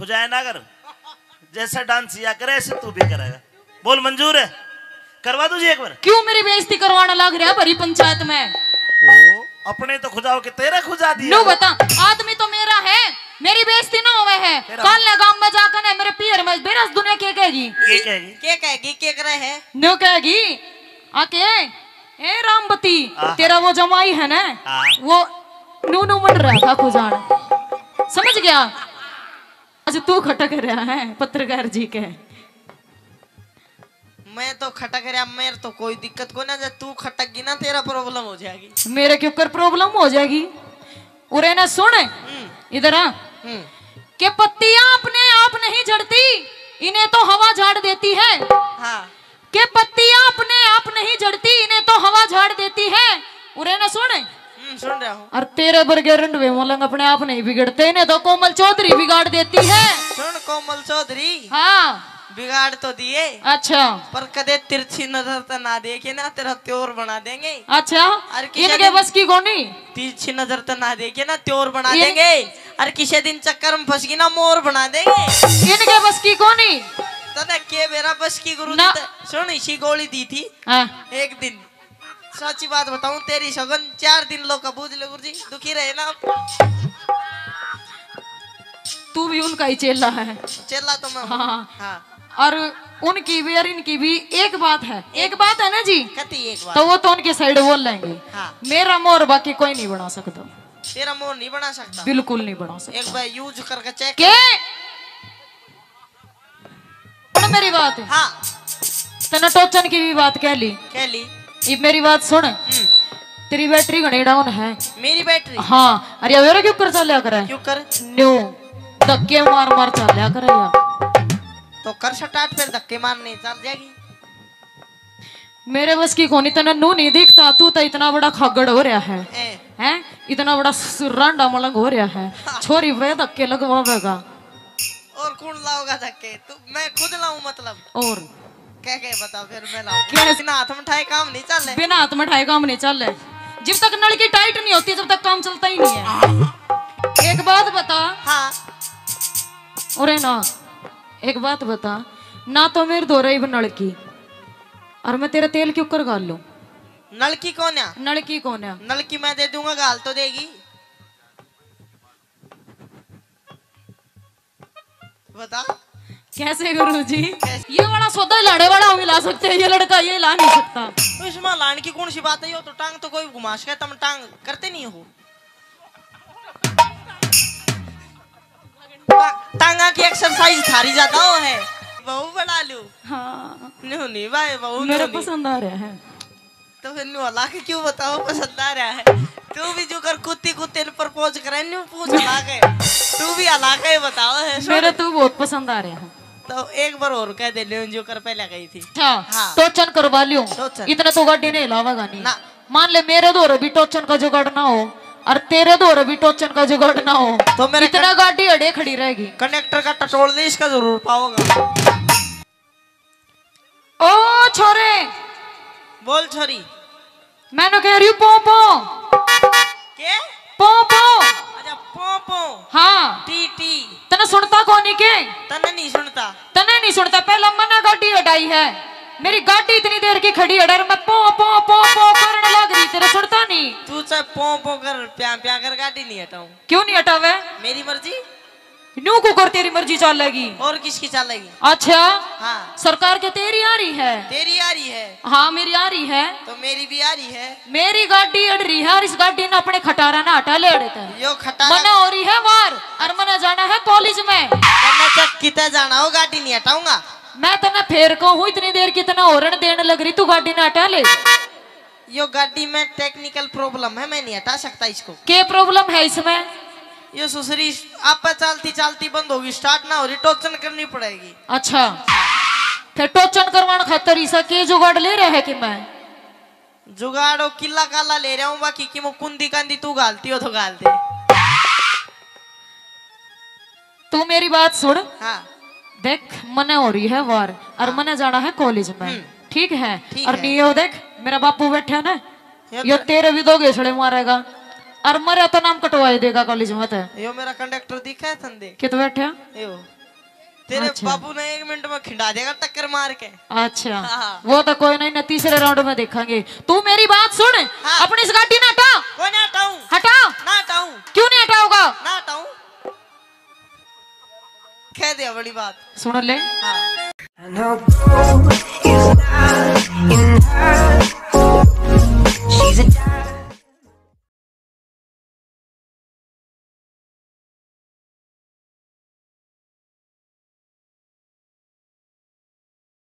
खुजाए ना कर जैसा डांस या करे ऐसे तू भी करेगा। बोल मंजूर है? करवा दू जी एक बार? क्यों मेरी बेइज्जती करवाना लग रहा है भरी पंचायत में? ओ अपने तो खुजाओ के तेरे खुजा दिया। नो बता आदमी तो मेरा है। मेरी बेइज्जती ना होवे है। कल ने गाँव में जाकर ने मेरे पियर में बेरस दुनिया के कहेगी। के कहेगी? के कहेगी के करे है? नो कहेगी। आके ए रामबती तेरा वो जमाई है ना हाँ। वो नू नू बन रहा था खुजान। समझ गया? आज तू खटक रहा है पत्रकार जी के। मैं तो खटक रहा मेरे तो कोई दिक्कत को ना जब तू खटक ना तेरा प्रॉब्लम हो जाएगी। मेरे के ऊपर प्रॉब्लम हो जाएगी। उरे ना सुन। हम्म। इधर आ। हम्म। कि पत्तियाँ अपने आप नहीं झड़ती इन्हें तो हवा झाड़ देती है। हाँ। कि पत्तियाँ अपने आप नहीं झड़ती इन्हें तो हवा झाड़ देती है उरे ना सुन हम्म सुन रहा हूँ। और तेरे रंडवे मोलंग अपने आप नहीं बिगड़ते इन्हें तो कोमल चौधरी बिगाड़ देती है। सुन कोमल चौधरी। हाँ। बिगाड़ तो दिए। अच्छा। पर कदे तिरछी नज़र तो ना देखे ना तेरा त्योर बना देंगे। अच्छा। इनके बस की कोनी तिरछी नज़र तो ना देखे ना त्योर बना ये- देंगे। अरे किसी दिन चक्कर में फंस गई ना मोर बना देंगे। इनके बस की कोनी तने के मेरा बस की गुरु ना। सुन इसी गोली दी थी। हाँ, एक दिन। सच्ची बात बताऊँ तेरी सगन चार दिन लोग कबूज ले गुरु जी दुखी रहे ना तू भी उनका ही चेला है। चेला तो मैं हाँ। हाँ। और उनकी भी और इनकी भी एक बात है। एक बात है ना जी? कती एक बार तो वो तो उनके साइड बोल लेंगे। हाँ। मेरा मोर बाकी कोई नहीं बना सकता। तेरा मोर नहीं बना सकता? बिल्कुल नहीं बना सकता। एक बार यूज़ करके चेक के? मेरी बात। हाँ। तने टोचन की भी बात कह ली। कह ली। ये मेरी बात सुन। हम्म, तेरी बैटरी घनी डाउन है। मेरी बैटरी? हाँ अरे अब मेरे क्यों कर चलिया करे? क्यों कर न्यू। धक्के मार मार चलिया करे तो कर स्टार्ट फिर धक्के मारने चल जाएगी। मेरे बस की कोनी तने नू नहीं दिखता। तू तो इतना बड़ा खागड़ हो रहा है। हैं? इतना बड़ा सुरांडा मलंग हो रहा है। छोरी वे धक्के लगवावेगा। और कौन लाओगा धक्के? तू मैं खुद लाऊं मतलब? और? कह के बता फिर मैं लाऊं। क्या? बिना हाथ में उठाए काम नहीं चल बिना हाथ में ठाए काम नहीं चल जब तक नलकी टाइट नहीं होती जब तक काम चलता ही नहीं है। एक बात बता। हाँ। अरे ना एक बात बता। ना तो मेरे दो रही नलकी और मैं तेरा तेल क्यों कर गाल लूँ। नलकी कौन है? नलकी कौन है? नलकी मैं दे दूँगा गाल तो देगी। बता। कैसे गुरु जी ये वाला सौदा लाड़े वाला हम ला सकते हैं ये लड़का ये ला नहीं सकता। तो इसमें लाने की कौन सी बात है? तो टांग तो कोई घुमा सके तुम टांग करते नहीं हो। टांगा की एक्सरसाइज थारी ज़्यादा हो है। बहू बना लू। हाँ। न्यू नहीं भाई बहू मेरे पसंद आ रहे हैं। तो फिर न्यू हला के क्यों बताओ पसंद आ रहा है। तू भी जो कर कुत्ती कुत्ते ने प्रपोज करे न्यू पूछ हला के। तू भी हला के बताओ है मेरे तो बहुत पसंद आ रहे हैं। तो एक बार और कह दे न्यू जो कर पहले गई थी। अच्छा हाँ। टोचन करवा लियो। इतना तो गाड़ी नहीं लावेगा नहीं ना। मान ले मेरे दो भी टोचन का जुगाड़ ना हो और तेरे दो भी टोचन का जुगाड़ ना हो तो मेरे इतना गाड़ी अड़े खड़ी रहेगी। कंडक्टर का टटोल दे इसका ज़रूर पाओगा। ओ छोरे। बोल छोरी। मैंने कह रही हूँ पो पो। है। मेरी गाड़ी इतनी देर की खड़ी है डर मैं पो पो पो पो करने लग रही तेरे सुनता नहीं। तू चाहे पो पो कर प्या प्या कर गाड़ी नहीं हटाऊं। क्यों नहीं हटावे? मेरी मर्ज़ी? न्यू को कर तेरी मर्ज़ी चलेगी। और किसकी चलेगी? अच्छा हाँ। सरकार के तेरी आ रही है। तेरी आ रही है। हाँ मेरी आ रही है। तो मेरी भी आ रही है। मेरी गाड़ी अड़ रही है और इस गाड़ी ने अपने खटारा ना हटा ले यो खटारा मना हो रही है वार और मना जाना है कॉलेज में। चक कितना जाना हो गाड़ी नहीं हटाऊँगा? मैं तने फेर को हूँ इतनी देर कितना औरण देने लग रही तू गाड़ी ना हटा ले। यो गाड़ी में टेक्निकल प्रॉब्लम है मैं नहीं हटा सकता इसको। के प्रॉब्लम है इसमें? ये सुसरी आप चलती चलती बंद होगी स्टार्ट ना हो रही टोचन करनी पड़ेगी। अच्छा। फिर टोचन करवाने खातर इसा के जुगाड़ ले रहे है कि मैं? जुगाड़ो किला काला ले रहा हूँ बाकी की मो कुंदी कांदी तू गालती हो तो गाल दे। तू मेरी बात सुन। हाँ। देख मने हो रही है वार और मने जाना है कॉलेज में। हम्म। ठीक है? ठीक और है। नियो देख मेरा बापू बैठा है ना यो तेरे भी दो घेसड़े मारेगा और मरे तो नाम कटवाए देगा कॉलेज में तो। यो मेरा कंडक्टर दिखा है तन कित बैठे यो। तेरे अच्छा। बाबू ने एक मिनट में खिंडा देगा टक्कर मार के। अच्छा। हाँ। वो तो कोई नहीं ना तीसरे राउंड में देखेंगे। तू मेरी बात सुन हाँ। अपनी इस गाड़ी ना हटा कोई ना हटाऊं। हटा ना हटाऊं। क्यों नहीं हटाओगा? ना हटाऊं। कह दिया बड़ी बात। सुन ले। हाँ।